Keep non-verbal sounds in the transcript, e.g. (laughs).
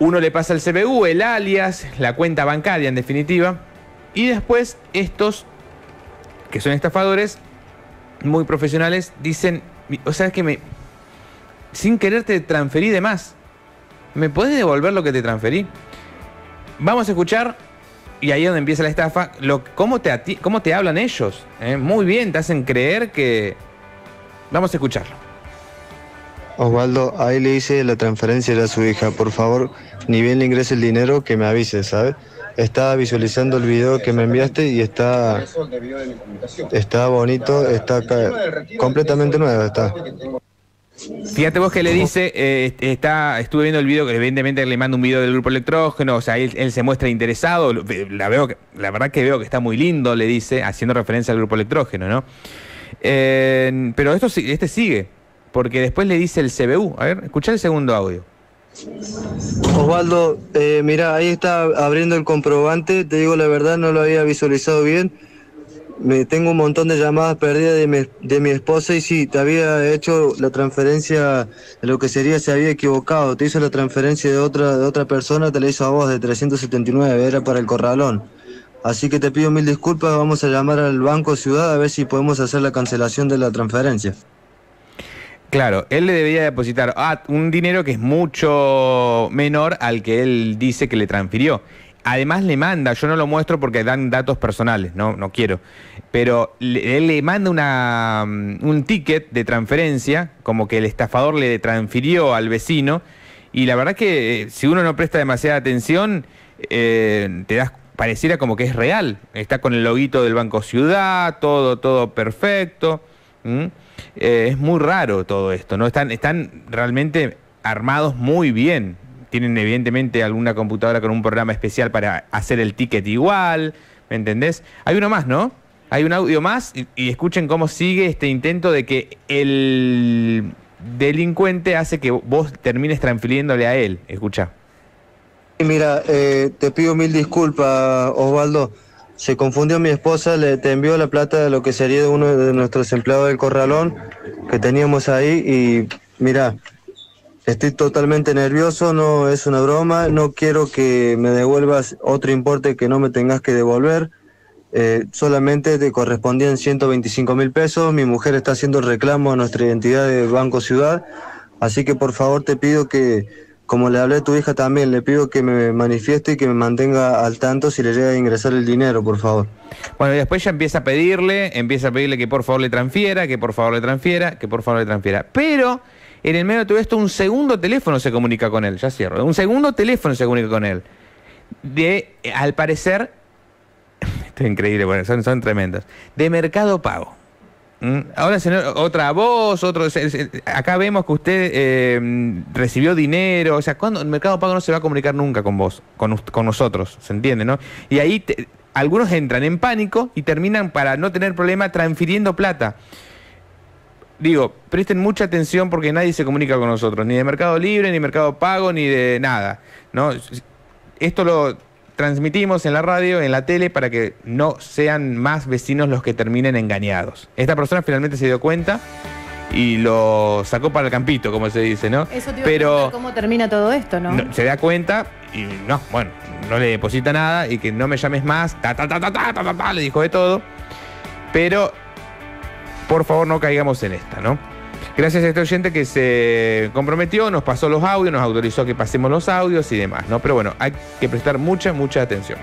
Uno le pasa el CBU, el alias, la cuenta bancaria en definitiva. Y después estos, que son estafadores, muy profesionales, dicen, o sea, es que me, sin querer te transferí de más. ¿Me puedes devolver lo que te transferí? Vamos a escuchar, y ahí es donde empieza la estafa, lo, cómo, te, cómo te hablan ellos. ¿eh? Muy bien, te hacen creer que... Vamos a escucharlo. Osvaldo, ahí le hice la transferencia a su hija. Por favor, ni bien le ingrese el dinero, que me avise, ¿sabes? Estaba visualizando el video que me enviaste y está, está bonito, está completamente nuevo, está. Fíjate vos que le dice, eh, está, estuve viendo el video, que evidentemente le manda un video del grupo electrógeno, o sea, él, se muestra interesado, la, veo, la verdad que veo que está muy lindo, le dice, haciendo referencia al grupo electrógeno, ¿no? Eh, pero esto, este sigue, porque después le dice el CBU. A ver, escucha el segundo audio. Osvaldo, eh, mira, ahí está abriendo el comprobante, te digo la verdad, no lo había visualizado bien. Me tengo un montón de llamadas perdidas de mi, de mi esposa y sí, te había hecho la transferencia de lo que sería, se había equivocado. Te hizo la transferencia de otra, de otra persona, te la hizo a vos de 379, era para el corralón. Así que te pido mil disculpas, vamos a llamar al Banco Ciudad a ver si podemos hacer la cancelación de la transferencia. Claro, él le debería depositar ah, un dinero que es mucho menor al que él dice que le transfirió. Además le manda, yo no lo muestro porque dan datos personales, no, no quiero, pero él le manda una, mm, un ticket de transferencia, como que el estafador le transfirió al vecino, y la verdad que eh, si uno no presta demasiada atención, eh, te das pareciera como que es real. Está con el loguito del Banco Ciudad, todo, todo perfecto. Eh, es muy raro todo esto, ¿no? Están, están realmente armados muy bien. Tienen evidentemente alguna computadora con un programa especial para hacer el ticket igual, ¿me entendés? Hay uno más, ¿no? Hay un audio más y, escuchen cómo sigue este intento de que el delincuente hace que vos termines transfiriéndole a él. Escucha. Mira, eh, te pido mil disculpas, Osvaldo. Se confundió mi esposa, le te envió la plata de lo que sería de uno de nuestros empleados del corralón que teníamos ahí y mira, estoy totalmente nervioso, no es una broma, no quiero que me devuelvas otro importe que no me tengas que devolver. Eh, solamente te correspondían 125 mil pesos, mi mujer está haciendo reclamo a nuestra identidad de Banco Ciudad, así que por favor te pido que como le hablé a tu hija también, le pido que me manifieste y que me mantenga al tanto si le llega a ingresar el dinero, por favor. Bueno, y después ya empieza a pedirle, empieza a pedirle que por favor le transfiera, que por favor le transfiera, que por favor le transfiera. Pero en el medio de todo esto, un segundo teléfono se comunica con él, ya cierro, un segundo teléfono se comunica con él. De, al parecer, (laughs) esto es increíble, bueno, son, son tremendos, de Mercado Pago. Mm, ahora, señor, otra voz, otro. Acá vemos que usted eh, recibió dinero. O sea, cuando el Mercado Pago no se va a comunicar nunca con vos, con, nosotros, ¿se entiende, no? Y ahí algunos entran en pánico y terminan, para no tener problema, transfiriendo plata. Digo, presten mucha atención porque nadie se comunica con nosotros, ni de Mercado Libre, ni Mercado Pago, ni de nada, ¿no? Esto lo transmitimos en la radio, en la tele, para que no sean más vecinos los que terminen engañados. Esta persona finalmente se dio cuenta y lo sacó para el campito, como se dice, ¿no? Eso te Pero cómo termina todo esto, ¿no? Se da cuenta y no, bueno, no le deposita nada y que no me llames más, ta ta ta ta ta ta, ta le dijo de todo. Pero por favor no caigamos en esta, ¿no? Gracias a este oyente que se comprometió, nos pasó los audios, nos autorizó que pasemos los audios y demás, ¿no? Pero bueno, hay que prestar mucha, mucha atención.